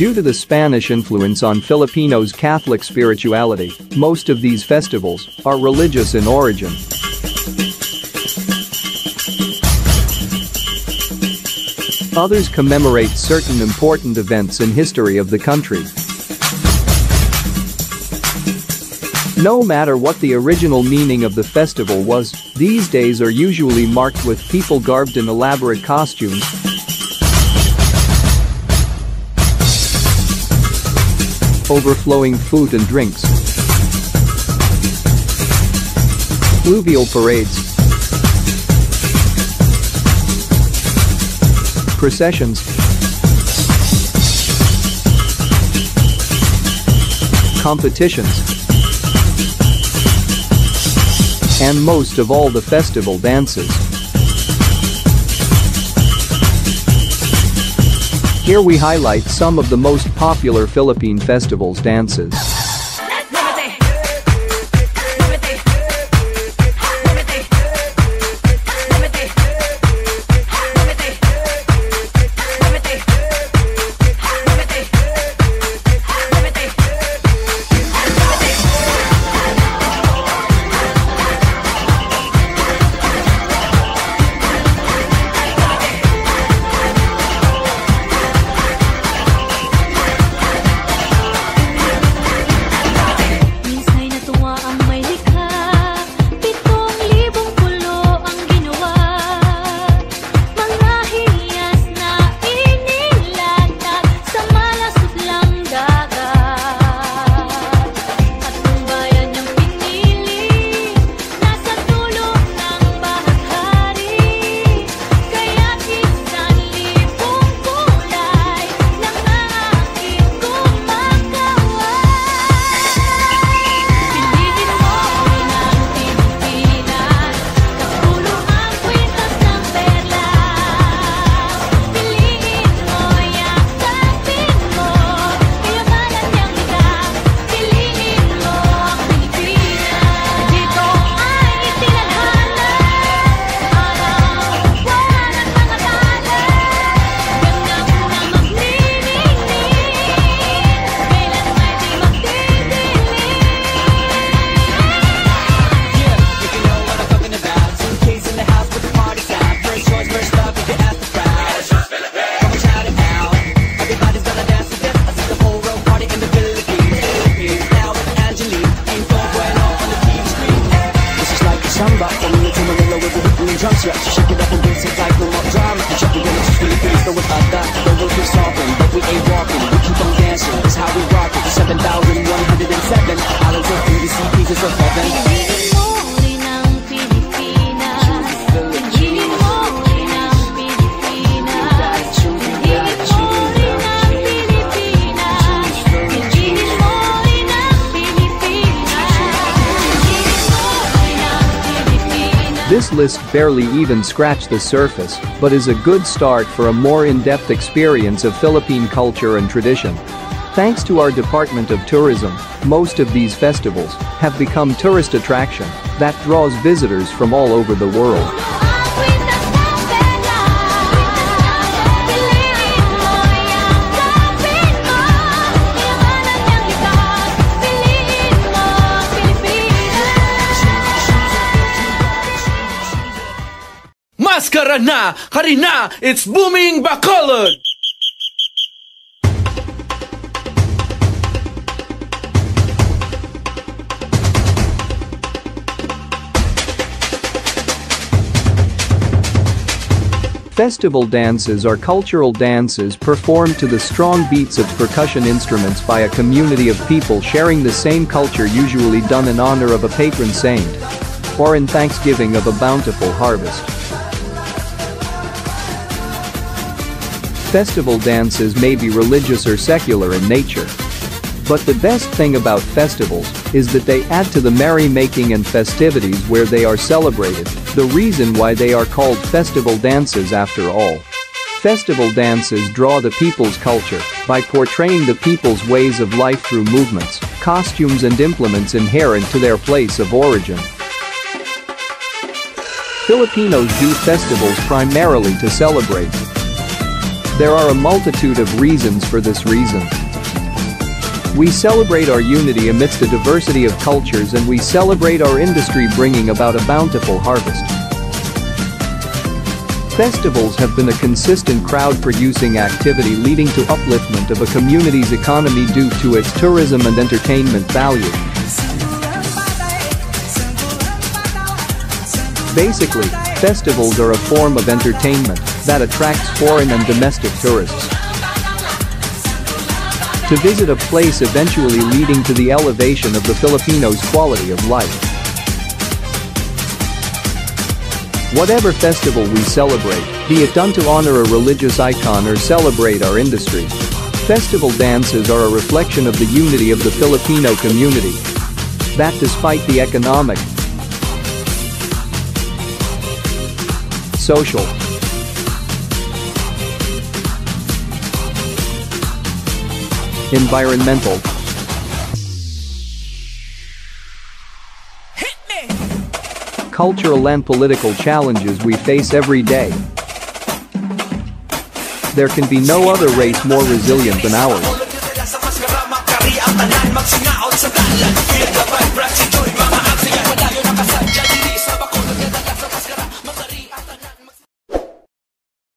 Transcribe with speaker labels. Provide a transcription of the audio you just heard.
Speaker 1: Due to the Spanish influence on Filipinos' Catholic spirituality, most of these festivals are religious in origin. Others commemorate certain important events in history of the country. No matter what the original meaning of the festival was, these days are usually marked with people garbed in elaborate costumes, overflowing food and drinks, fluvial parades, processions, competitions, and most of all the festival dances. Here we highlight some of the most popular Philippine festivals dances.
Speaker 2: This
Speaker 1: list barely even scratched the surface, but is a good start for a more in-depth experience of Philippine culture and tradition. Thanks to our Department of Tourism, most of these festivals have become tourist attraction that draws visitors from all over the world.
Speaker 3: It's booming!
Speaker 1: Festival dances are cultural dances performed to the strong beats of percussion instruments by a community of people sharing the same culture usually done in honor of a patron saint or in thanksgiving of a bountiful harvest. Festival dances may be religious or secular in nature. But the best thing about festivals is that they add to the merrymaking and festivities where they are celebrated, the reason why they are called festival dances after all. Festival dances draw the people's culture by portraying the people's ways of life through movements, costumes and implements inherent to their place of origin. Filipinos do festivals primarily to celebrate There are a multitude of reasons for this reason. We celebrate our unity amidst a diversity of cultures and we celebrate our industry bringing about a bountiful harvest. Festivals have been a consistent crowd-producing activity leading to upliftment of a community's economy due to its tourism and entertainment value. Basically, festivals are a form of entertainment that attracts foreign and domestic tourists. To visit a place eventually leading to the elevation of the Filipinos' quality of life. Whatever festival we celebrate, be it done to honor a religious icon or celebrate our industry. Festival dances are a reflection of the unity of the Filipino community. That despite the economic, social, environmental, cultural and political challenges we face every day. There can be no other race more resilient than ours.